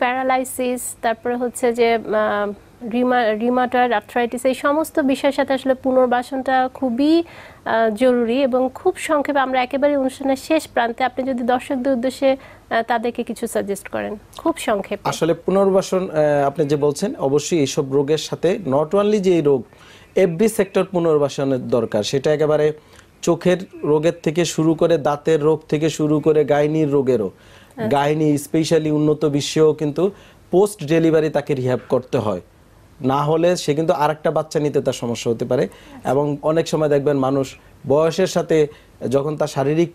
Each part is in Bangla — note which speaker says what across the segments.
Speaker 1: প্যারালাইসিস, তারপরে হচ্ছে যে রিমাটয়েড আর্থ্রাইটিস, এই সমস্ত বিষয়ের সাথে আসলে পুনর্বাসনটা খুবই জরুরি এবং খুব সংক্ষেপে আমরা একেবারে অনুষ্ঠানের শেষ প্রান্তে আপনি যদি দর্শকদের উদ্দেশ্যে তাদেরকে কিছু সাজেস্ট করেন, খুব সংক্ষেপে।
Speaker 2: আসলে পুনর্বাসন আপনি যে বলছেন, অবশ্যই এইসব রোগের সাথে নট অনলি যে এই রোগ এভরি সেক্টর পুনর্বাসনের দরকার, সেটা একেবারে চোখের রোগের থেকে শুরু করে দাঁতের রোগ থেকে শুরু করে গাইনির রোগেরও। গাইনি স্পেশালি উন্নত বিশ্বেও কিন্তু পোস্ট ডেলিভারি তাকে রিহ্যাব করতে হয়। না হলে সে কিন্তু আরেকটা বাচ্চা নিতে তার সমস্যা হতে পারে। এবং অনেক সময় দেখবেন মানুষ বয়সের সাথে যখন তার শারীরিক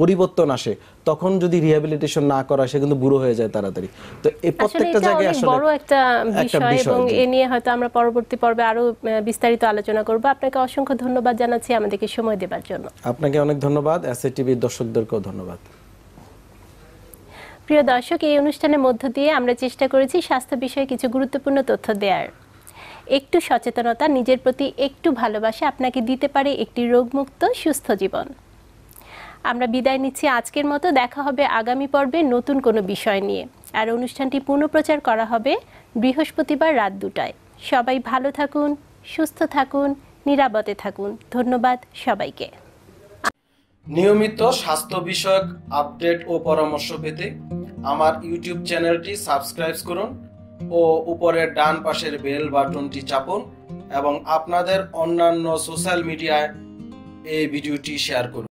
Speaker 2: পরিবর্তন আসে তখন যদি রিহ্যাবিলিটেশন না করা সে কিন্তু বুড়ো হয়ে যায় তাড়াতাড়ি। তো এই প্রত্যেকটা জায়গায় আসলে
Speaker 1: বড় একটা বিষয় এবং এ নিয়ে হয়তো আমরা পরবর্তী পর্বে আরও বিস্তারিত আলোচনা করব। আপনাকে অসংখ্য ধন্যবাদ জানাচ্ছি আমাদেরকে সময় দেবার জন্য।
Speaker 2: আপনাকে অনেক ধন্যবাদ। এসএ টিভির দর্শকদেরকেও ধন্যবাদ।
Speaker 1: প্রিয় দর্শক, এই অনুষ্ঠানের মধ্য দিয়ে আমরা চেষ্টা করেছি স্বাস্থ্য বিষয়ে কিছু গুরুত্বপূর্ণ তথ্য দেওয়ার একটু সচেতনতা, নিজের প্রতি একটু ভালোবাসা আপনাকে দিতে পারে একটি রোগমুক্ত, সুস্থ জীবন। আমরা বিদায় নিচ্ছি আজকের মতো। দেখা হবে আগামী পর্বে নতুন কোনো বিষয় নিয়ে। আর অনুষ্ঠানটি পুনঃপ্রচার করা হবে বৃহস্পতিবার রাত দুটায়। সবাই ভালো থাকুন, সুস্থ থাকুন, নিরাপদে থাকুন। ধন্যবাদ সবাইকে।
Speaker 2: নিয়মিত স্বাস্থ্য বিষয়ক আপডেট ও পরামর্শ পেতে আমার ইউটিউব চ্যানেলটি সাবস্ক্রাইব করুন ও উপরের ডান পাশের বেল বাটনটি চাপুন এবং আপনাদের অন্যান্য সোশ্যাল মিডিয়ায় এই ভিডিওটি শেয়ার করুন।